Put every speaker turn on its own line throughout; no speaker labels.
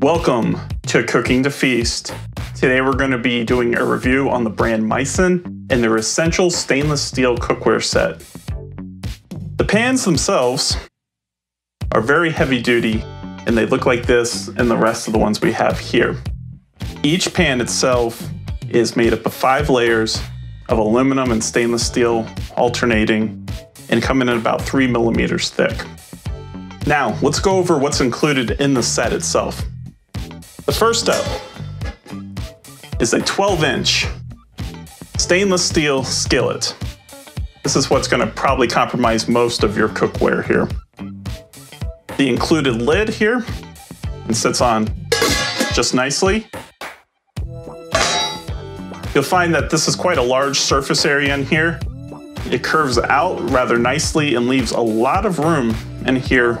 Welcome to Cooking to Feast. Today we're going to be doing a review on the brand Misen and their essential stainless steel cookware set. The pans themselves are very heavy duty and they look like this and the rest of the ones we have here. Each pan itself is made up of five layers of aluminum and stainless steel alternating and come in at about three millimeters thick. Now, let's go over what's included in the set itself. The first up is a 12 inch stainless steel skillet. This is what's going to probably compromise most of your cookware here. The included lid here and sits on just nicely. You'll find that this is quite a large surface area in here. It curves out rather nicely and leaves a lot of room in here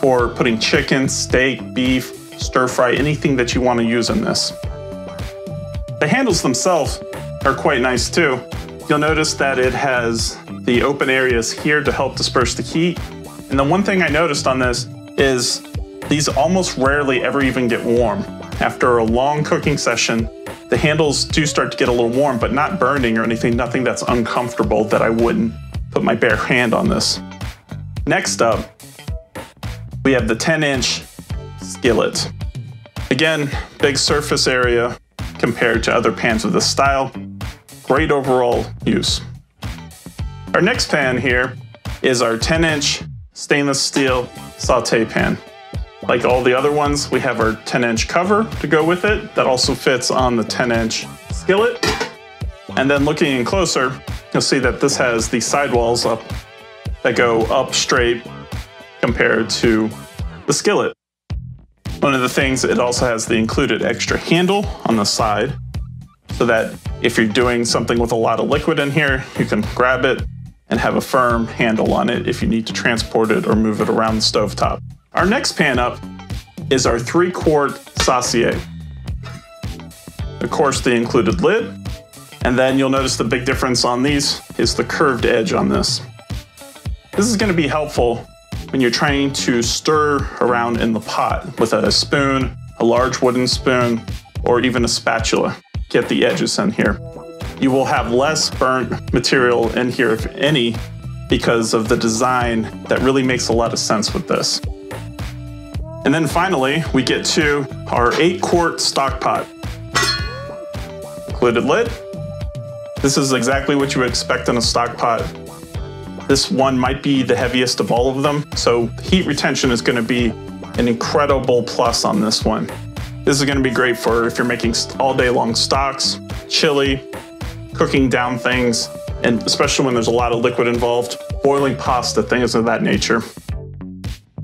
for putting chicken, steak, beef, stir fry, anything that you want to use in this. The handles themselves are quite nice too. You'll notice that it has the open areas here to help disperse the heat. And the one thing I noticed on this is these almost rarely ever even get warm. After a long cooking session, the handles do start to get a little warm, but not burning or anything, nothing that's uncomfortable that I wouldn't put my bare hand on this. Next up, we have the 10 inch skillet. Again, big surface area compared to other pans of this style. Great overall use. Our next pan here is our 10 inch stainless steel saute pan. Like all the other ones, we have our 10 inch cover to go with it that also fits on the 10 inch skillet. And then looking in closer, you'll see that this has the sidewalls up that go up straight compared to the skillet. One of the things, it also has the included extra handle on the side so that if you're doing something with a lot of liquid in here, you can grab it and have a firm handle on it if you need to transport it or move it around the stovetop. Our next pan up is our three quart saucier. Of course, the included lid, and then you'll notice the big difference on these is the curved edge on this. This is gonna be helpful when you're trying to stir around in the pot with a spoon, a large wooden spoon, or even a spatula. Get the edges in here. You will have less burnt material in here, if any, because of the design that really makes a lot of sense with this. And then finally, we get to our eight quart stock pot. Included lid. This is exactly what you would expect in a stock pot this one might be the heaviest of all of them, so heat retention is gonna be an incredible plus on this one. This is gonna be great for if you're making all day long stocks, chili, cooking down things, and especially when there's a lot of liquid involved, boiling pasta, things of that nature.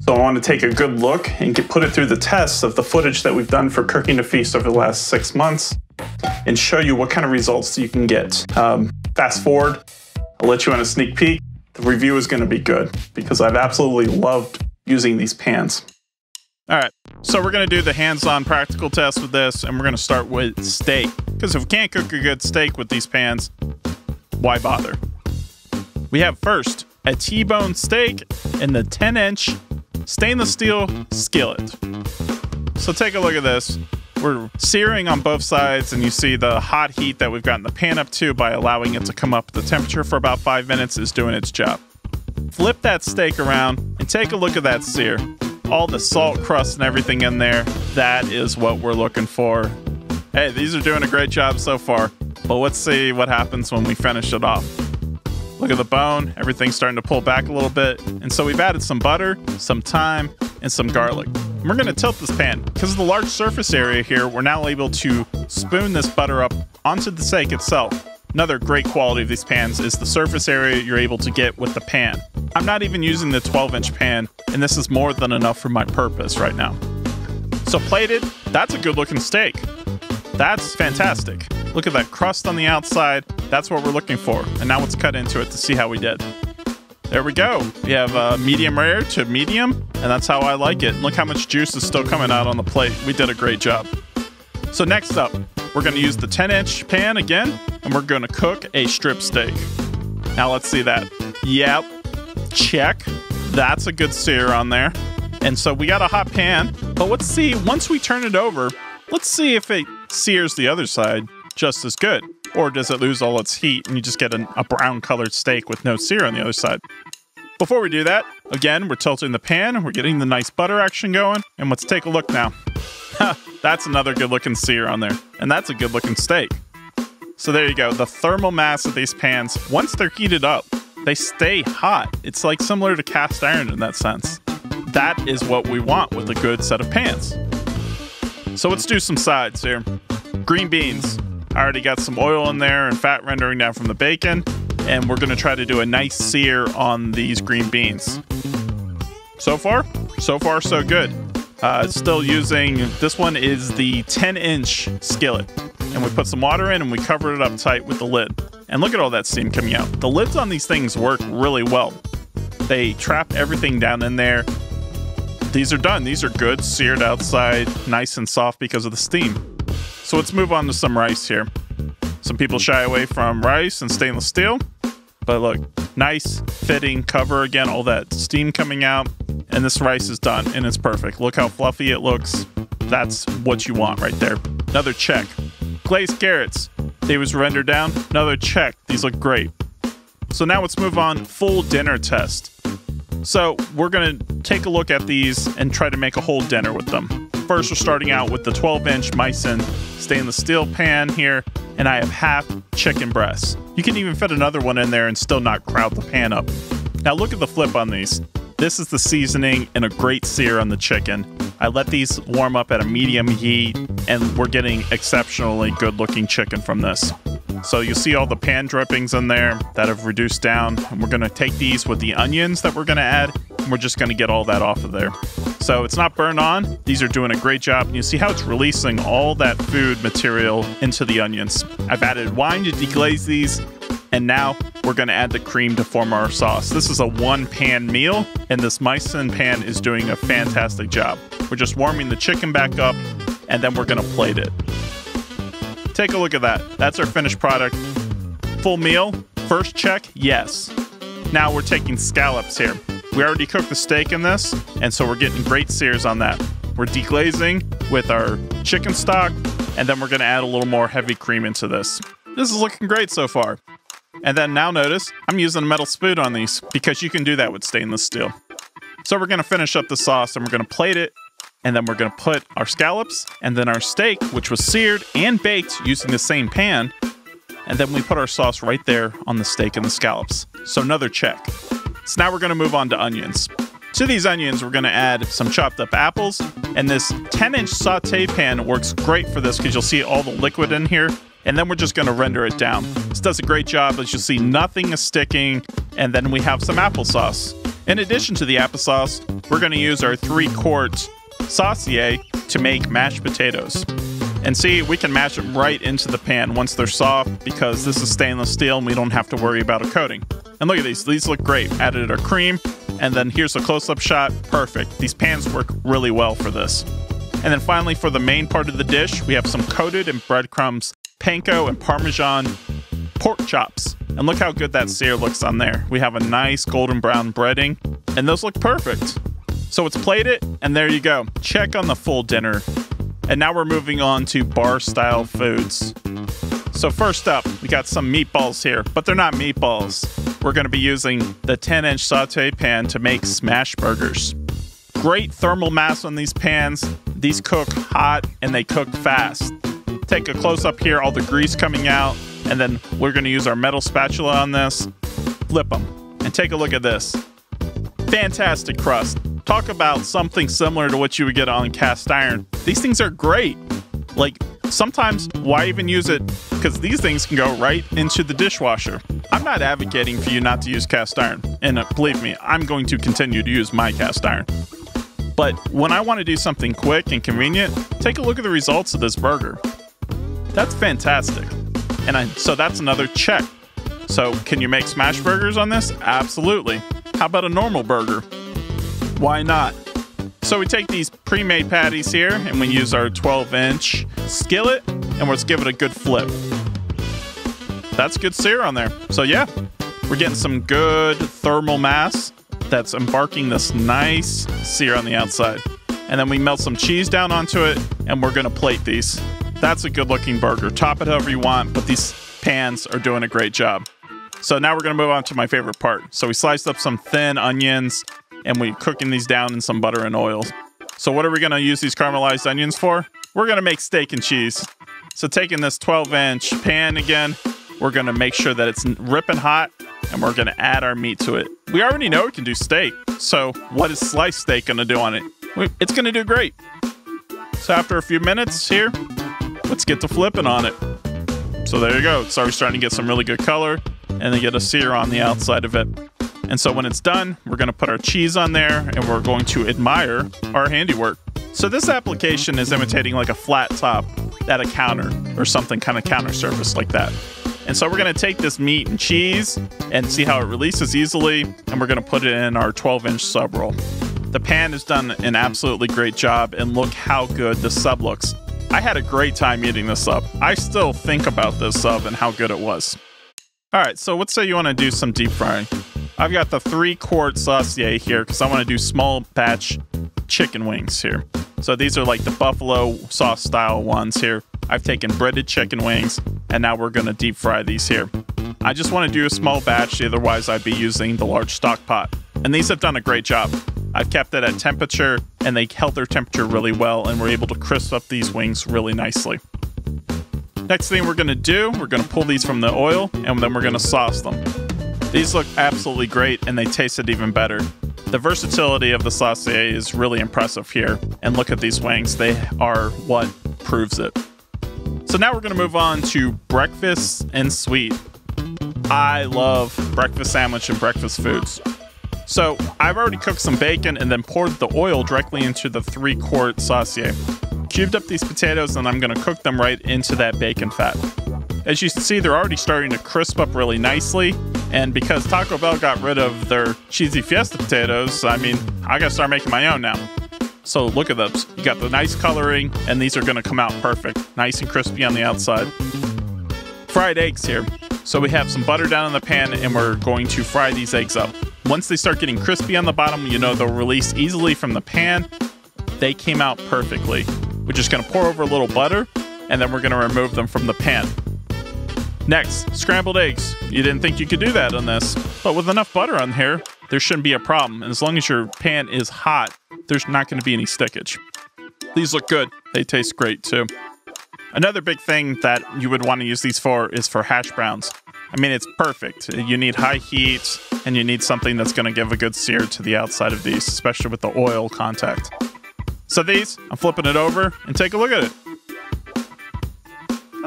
So I want to take a good look and get, put it through the tests of the footage that we've done for Cooking to Feast over the last six months and show you what kind of results you can get. Um, fast forward, I'll let you in a sneak peek the review is going to be good because I've absolutely loved using these pans.
All right, so we're going to do the hands-on practical test with this, and we're going to start with steak. Because if we can't cook a good steak with these pans, why bother? We have first a T-bone steak in the 10-inch stainless steel skillet. So take a look at this. We're searing on both sides, and you see the hot heat that we've gotten the pan up to by allowing it to come up the temperature for about five minutes is doing its job. Flip that steak around and take a look at that sear. All the salt crust and everything in there, that is what we're looking for. Hey, these are doing a great job so far, but let's see what happens when we finish it off. Look at the bone, everything's starting to pull back a little bit. And so we've added some butter, some thyme, and some garlic. And we're gonna tilt this pan. Because of the large surface area here, we're now able to spoon this butter up onto the steak itself. Another great quality of these pans is the surface area you're able to get with the pan. I'm not even using the 12 inch pan, and this is more than enough for my purpose right now. So plated, that's a good looking steak. That's fantastic. Look at that crust on the outside. That's what we're looking for. And now let's cut into it to see how we did. There we go. We have uh, medium rare to medium, and that's how I like it. Look how much juice is still coming out on the plate. We did a great job. So next up, we're going to use the 10 inch pan again, and we're going to cook a strip steak. Now let's see that. Yep, check. That's a good sear on there. And so we got a hot pan, but let's see, once we turn it over, let's see if it sears the other side just as good. Or does it lose all its heat and you just get an, a brown colored steak with no sear on the other side? Before we do that, again, we're tilting the pan, we're getting the nice butter action going, and let's take a look now. that's another good looking sear on there, and that's a good looking steak. So there you go, the thermal mass of these pans, once they're heated up, they stay hot. It's like similar to cast iron in that sense. That is what we want with a good set of pans. So let's do some sides here. Green beans. I already got some oil in there and fat rendering down from the bacon and we're to try to do a nice sear on these green beans. So far, so far, so good. Uh, still using this one is the 10 inch skillet, and we put some water in and we covered it up tight with the lid. And look at all that steam coming out. The lids on these things work really well. They trap everything down in there. These are done. These are good, seared outside, nice and soft because of the steam. So let's move on to some rice here. Some people shy away from rice and stainless steel. But look, nice fitting cover again, all that steam coming out, and this rice is done and it's perfect. Look how fluffy it looks. That's what you want right there. Another check. Glazed carrots. They was rendered down. Another check. These look great. So now let's move on full dinner test. So we're gonna take a look at these and try to make a whole dinner with them. First, we're starting out with the 12 inch Misen stainless steel pan here, and I have half chicken breasts. You can even fit another one in there and still not crowd the pan up. Now look at the flip on these. This is the seasoning and a great sear on the chicken. I let these warm up at a medium heat, and we're getting exceptionally good looking chicken from this. So you see all the pan drippings in there that have reduced down. And we're gonna take these with the onions that we're gonna add, we're just gonna get all that off of there. So it's not burned on. These are doing a great job. And you see how it's releasing all that food material into the onions. I've added wine to deglaze these. And now we're going to add the cream to form our sauce. This is a one pan meal, and this Misen pan is doing a fantastic job. We're just warming the chicken back up, and then we're going to plate it. Take a look at that. That's our finished product. Full meal. First check, yes. Now we're taking scallops here. We already cooked the steak in this, and so we're getting great sears on that. We're deglazing with our chicken stock, and then we're to add a little more heavy cream into this. This is looking great so far. And then now notice, I'm using a metal spoon on these because you can do that with stainless steel. So we're to finish up the sauce and we're to plate it and then we're to put our scallops and then our steak, which was seared and baked using the same pan. And then we put our sauce right there on the steak and the scallops. So another check. So now we're going to move on to onions. To these onions, we're going to add some chopped up apples. And this 10 inch saute pan works great for this because you'll see all the liquid in here. And then we're just going to render it down. This does a great job. As you'll see, nothing is sticking. And then we have some applesauce. In addition to the applesauce, we're going to use our three quart saucier to make mashed potatoes. And see, we can mash them right into the pan once they're soft because this is stainless steel and we don't have to worry about a coating. And look at these, these look great. Added our cream, and then here's a close up shot. Perfect. These pans work really well for this. And then finally, for the main part of the dish, we have some coated in breadcrumbs, panko, and parmesan pork chops. And look how good that sear looks on there. We have a nice golden brown breading, and those look perfect. So it's plated, and there you go. Check on the full dinner. And now we're moving on to bar style foods. So, first up, we got some meatballs here, but they're not meatballs. We're going to be using the 10 inch saute pan to make smash burgers. Great thermal mass on these pans. These cook hot and they cook fast. Take a close up here, all the grease coming out, and then we're going to use our metal spatula on this. Flip them and take a look at this. Fantastic crust talk about something similar to what you would get on cast iron. These things are great. Like, sometimes why even use it? Because these things can go right into the dishwasher. I'm not advocating for you not to use cast iron. And uh, believe me, I'm going to continue to use my cast iron. But when I want to do something quick and convenient, take a look at the results of this burger. That's fantastic. And I, so that's another check. So, can you make smash burgers on this? Absolutely. How about a normal burger? Why not? So we take these pre-made patties here and we use our 12 inch skillet and let's give it a good flip. That's good sear on there. So yeah, we're getting some good thermal mass that's embarking this nice sear on the outside. And then we melt some cheese down onto it, and we're gonna plate these. That's a good looking burger. Top it however you want, but these pans are doing a great job. So now we're gonna move on to my favorite part. So we sliced up some thin onions, and we're cooking these down in some butter and oil. So what are we gonna use these caramelized onions for? We're gonna make steak and cheese. So taking this 12 inch pan again, we're gonna make sure that it's ripping hot and we're gonna add our meat to it. We already know it can do steak, so what is sliced steak gonna do on it? It's gonna do great. So after a few minutes here, let's get to flipping on it. So there you go. It's already starting to get some really good color and then get a sear on the outside of it. And so when it's done, we're gonna put our cheese on there and we're going to admire our handiwork. So this application is imitating like a flat top at a counter or something kind of counter surface like that. And so we're gonna take this meat and cheese and see how it releases easily, and we're gonna put it in our 12 inch sub roll. The pan has done an absolutely great job, and look how good the sub looks. I had a great time eating this sub. I still think about this sub and how good it was. All right, so let's say you wanna do some deep frying. I've got the three quart saucier here because I wanna do small batch chicken wings here. So these are like the buffalo sauce style ones here. I've taken breaded chicken wings and now we're gonna deep fry these here. I just wanna do a small batch, otherwise I'd be using the large stock pot. And these have done a great job. I've kept it at temperature and they held their temperature really well and we're able to crisp up these wings really nicely. Next thing we're gonna do, we're gonna pull these from the oil and then we're gonna sauce them. These look absolutely great and they tasted even better. The versatility of the saucier is really impressive here. And look at these wings, they are what proves it. So now we're gonna move on to breakfast and sweet. I love breakfast sandwich and breakfast foods. So I've already cooked some bacon and then poured the oil directly into the three quart saucier. Cubed up these potatoes and I'm gonna cook them right into that bacon fat. As you can see, they're already starting to crisp up really nicely. And because Taco Bell got rid of their cheesy fiesta potatoes, I mean, I gotta start making my own now. So look at those. You got the nice coloring, and these are gonna come out perfect. Nice and crispy on the outside. Fried eggs here. So we have some butter down in the pan, and we're going to fry these eggs up. Once they start getting crispy on the bottom, you know they'll release easily from the pan. They came out perfectly. We're just gonna pour over a little butter, and then we're gonna remove them from the pan. Next, scrambled eggs. You didn't think you could do that on this, but with enough butter on here, there shouldn't be a problem. And as long as your pan is hot, there's not going to be any stickage. These look good. They taste great too. Another big thing that you would want to use these for is for hash browns. I mean, it's perfect. You need high heat and you need something that's going to give a good sear to the outside of these, especially with the oil contact. So these, I'm flipping it over and take a look at it.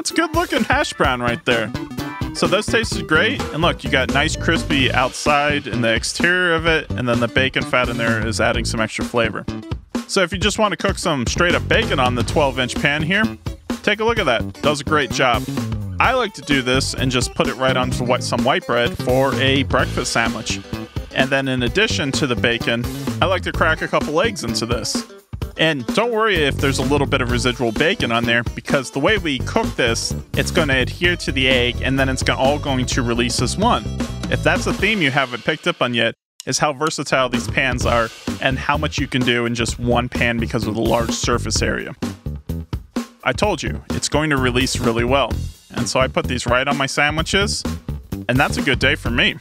That's a good looking hash brown right there. So those tasted great. And look, you got nice crispy outside and the exterior of it, and then the bacon fat in there is adding some extra flavor. So if you just want to cook some straight up bacon on the 12 inch pan here, take a look at that. Does a great job. I like to do this and just put it right onto some white bread for a breakfast sandwich. And then in addition to the bacon, I like to crack a couple eggs into this. And don't worry if there's a little bit of residual bacon on there because the way we cook this, it's going to adhere to the egg and then it's all going to release as one. If that's a theme you haven't picked up on yet, is how versatile these pans are and how much you can do in just one pan because of the large surface area. I told you, it's going to release really well. And so I put these right on my sandwiches, and that's a good day for me.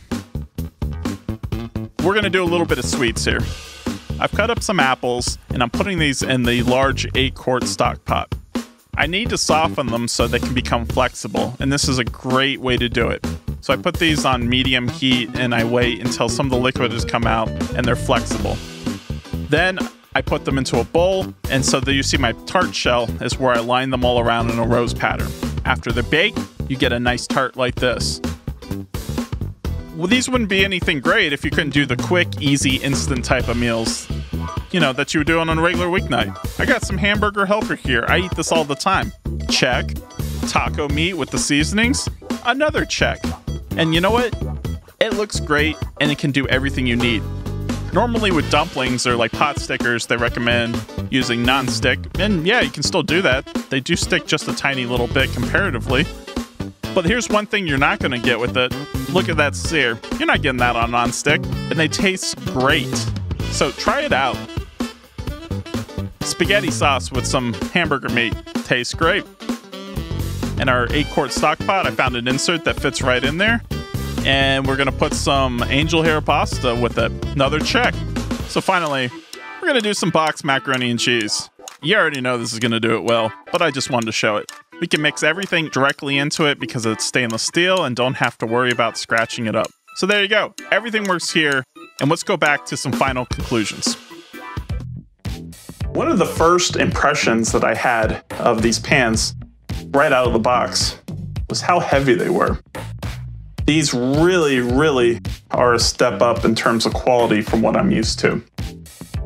We're to do a little bit of sweets here. I've cut up some apples and I'm putting these in the large 8 quart stock pot. I need to soften them so they can become flexible, and this is a great way to do it. So I put these on medium heat and I wait until some of the liquid has come out and they're flexible. Then I put them into a bowl, and so that you see my tart shell is where I line them all around in a rose pattern. After they're baked, you get a nice tart like this well, these wouldn't be anything great if you couldn't do the quick, easy, instant type of meals, you know, that you would do on a regular weeknight. I got some hamburger helper here. I eat this all the time. Check. Taco meat with the seasonings? Another check. And you know what? It looks great and it can do everything you need. Normally, with dumplings or like pot stickers, they recommend using non-stick, and yeah, you can still do that. They do stick just a tiny little bit comparatively. But here's one thing you're not going to get with it. Look at that sear. You're not getting that on nonstick, and they taste great. So try it out. Spaghetti sauce with some hamburger meat tastes great. In our 8 quart stock pot, I found an insert that fits right in there. And we're going to put some angel hair pasta with it. Another check. So finally, we're going to do some box macaroni and cheese. You already know this is going to do it well, but I just wanted to show it. We can mix everything directly into it because it's stainless steel and don't have to worry about scratching it up. So there you go. Everything works here. And let's go back to some final conclusions.
One of the first impressions that I had of these pans right out of the box was how heavy they were. These really, really are a step up in terms of quality from what I'm used to.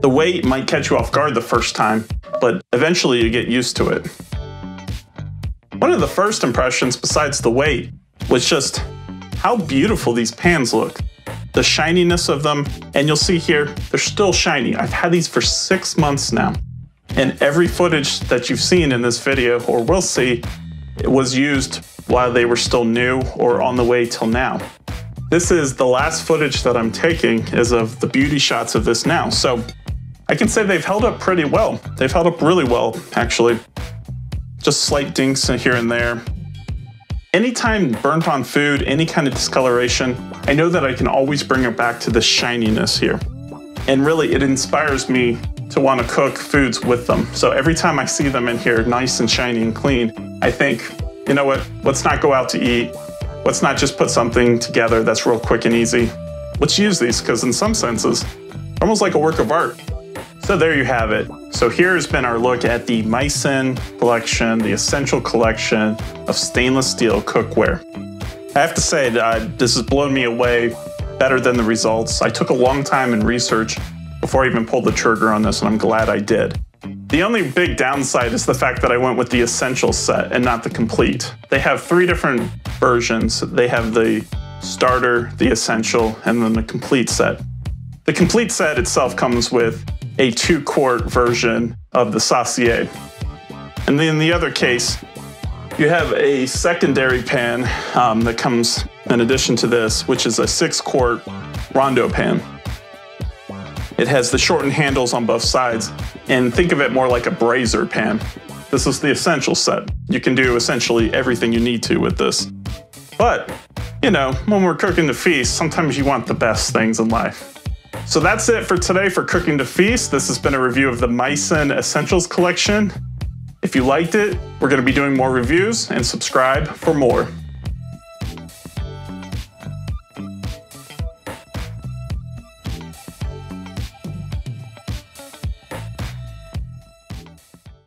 The weight might catch you off guard the first time, but eventually you get used to it. One of the first impressions, besides the weight, was just how beautiful these pans look. The shininess of them, and you'll see here, they're still shiny. I've had these for six months now. And every footage that you've seen in this video, or will see, was used while they were still new or on the way till now. This is the last footage that I'm taking is of the beauty shots of this now. So I can say they've held up pretty well. They've held up really well, actually just slight dinks here and there. Anytime burnt on food, any kind of discoloration, I know that I can always bring it back to the shininess here. And really, it inspires me to want to cook foods with them. So every time I see them in here, nice and shiny and clean, I think, you know what, let's not go out to eat. Let's not just put something together that's real quick and easy. Let's use these because, in some senses, almost like a work of art. So there you have it. So here's been our look at the Misen collection, the essential collection of stainless steel cookware. I have to say that this has blown me away better than the results. I took a long time in research before I even pulled the trigger on this, and I'm glad I did. The only big downside is the fact that I went with the essential set and not the complete. They have three different versions. They have the starter, the essential, and then the complete set. The complete set itself comes with a two quart version of the saucier. And then in the other case, you have a secondary pan um, that comes in addition to this, which is a six quart rondeau pan. It has the shortened handles on both sides, and think of it more like a braiser pan. This is the essential set. You can do essentially everything you need to with this. But, you know, when we're cooking the feast, sometimes you want the best things in life. So that's it for today for Cooking to Feast. This has been a review of the Misen Essentials Collection. If you liked it, we're going to be doing more reviews and subscribe for more.